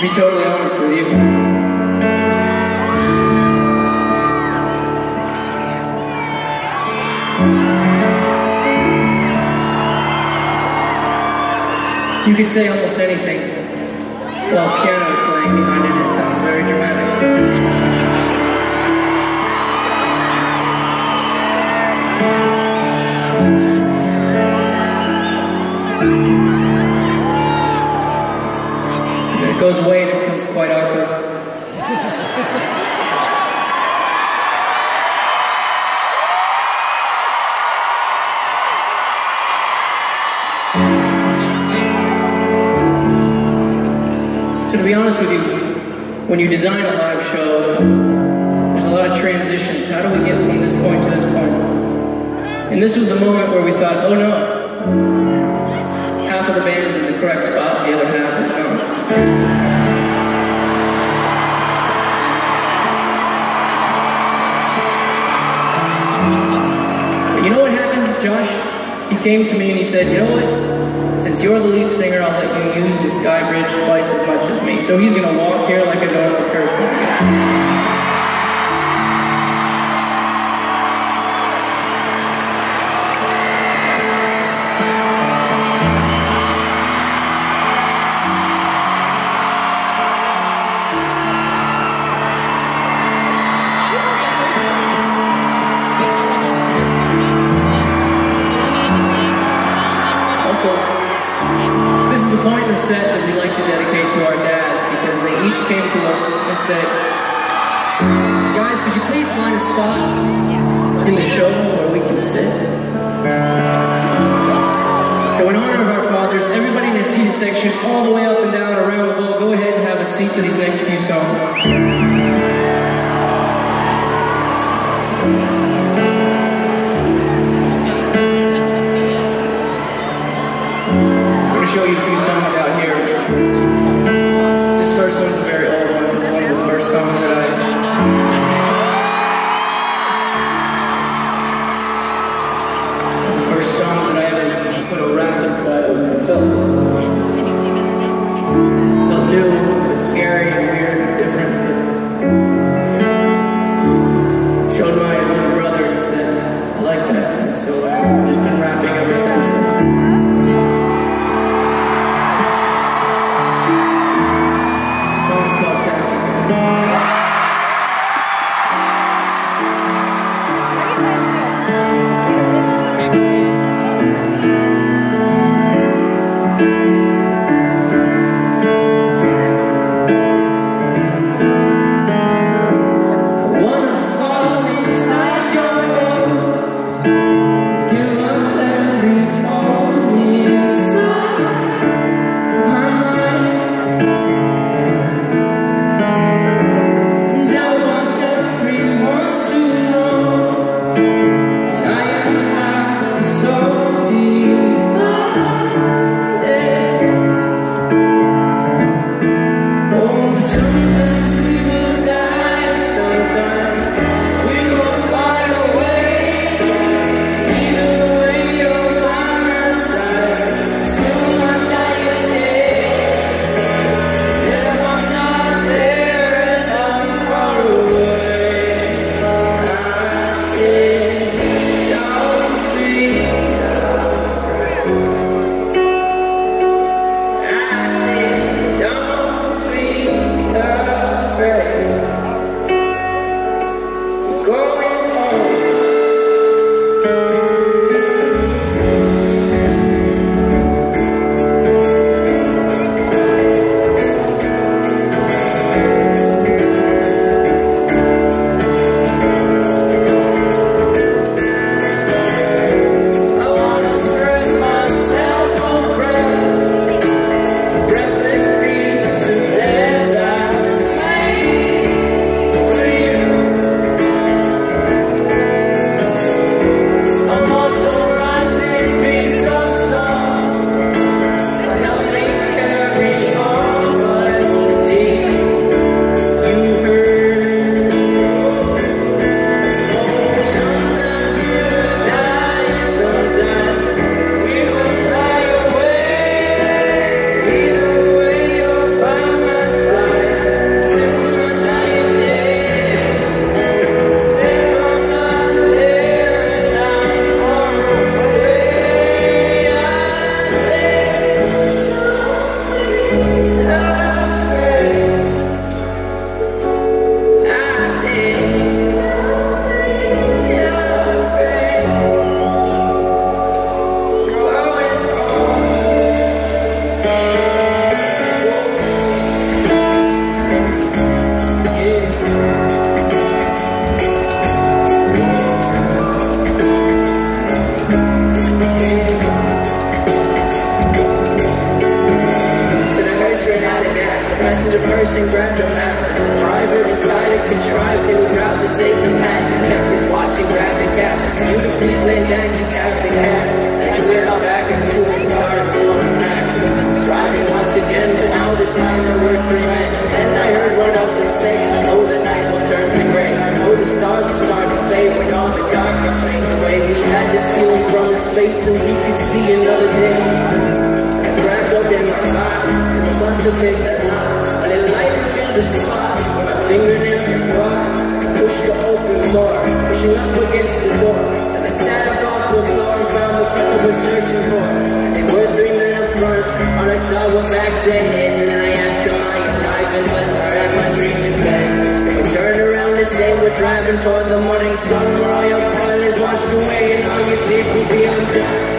To be totally honest with you, you can say almost anything while piano goes away and it becomes quite awkward. So to be honest with you, when you design a live show, there's a lot of transitions. How do we get from this point to this point? And this was the moment where we thought, oh no, half of the band is in the correct spot, the other half is. You know what happened? Josh, he came to me and he said, you know what? Since you're the lead singer, I'll let you use the Sky Bridge twice as much as me. So he's gonna walk here like a normal person. Is the point in the set that we like to dedicate to our dads because they each came to us and said, Guys, could you please find a spot in the show where we can sit? So, in honor of our fathers, everybody in the seated section, all the way up and down around the bowl, go ahead and have a seat for these next few songs. Show you a few songs out here. This first one's a very old one. It's one of the first songs that I. The first songs that I ever put a rap inside of. It felt, felt new, but scary and weird and different. But showed my older brother and said, I like that. And so I've just been rapping ever since. Cap. Beautifully lit taxi cab the. And cleared out back. Driving once again, but now this time were three men. Then I heard one of them say, Oh, the night will turn to gray. Oh, the stars will start to fade when all the darkness fades away. We had to steal from his fate so he could see another day. I grabbed up must that light the spot where my fingernails had caught. Pushed the open door, pushing up against the door. Then I sat up off the floor and found what I was searching for. They were three men up front, all I saw were backs and heads. And then I asked them, you alive and well, or am I dreaming bad? We turned around to say we're driving for the morning sun, where all your pilots washed away and all you did was be undone.